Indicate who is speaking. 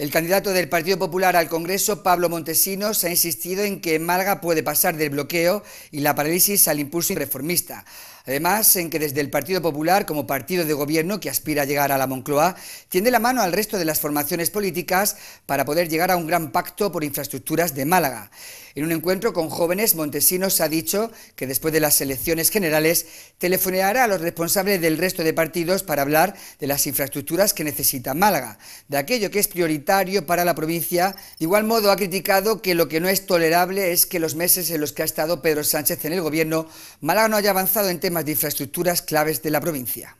Speaker 1: El candidato del Partido Popular al Congreso, Pablo Montesinos, ha insistido en que Málaga puede pasar del bloqueo y la parálisis al impulso reformista. Además, en que desde el Partido Popular, como partido de gobierno que aspira a llegar a la Moncloa, tiende la mano al resto de las formaciones políticas para poder llegar a un gran pacto por infraestructuras de Málaga. En un encuentro con jóvenes, Montesinos ha dicho que después de las elecciones generales telefoneará a los responsables del resto de partidos para hablar de las infraestructuras que necesita Málaga, de aquello que es prioritario para la provincia. De igual modo, ha criticado que lo que no es tolerable es que los meses en los que ha estado Pedro Sánchez en el gobierno, Málaga no haya avanzado en temas de infraestructuras claves de la provincia.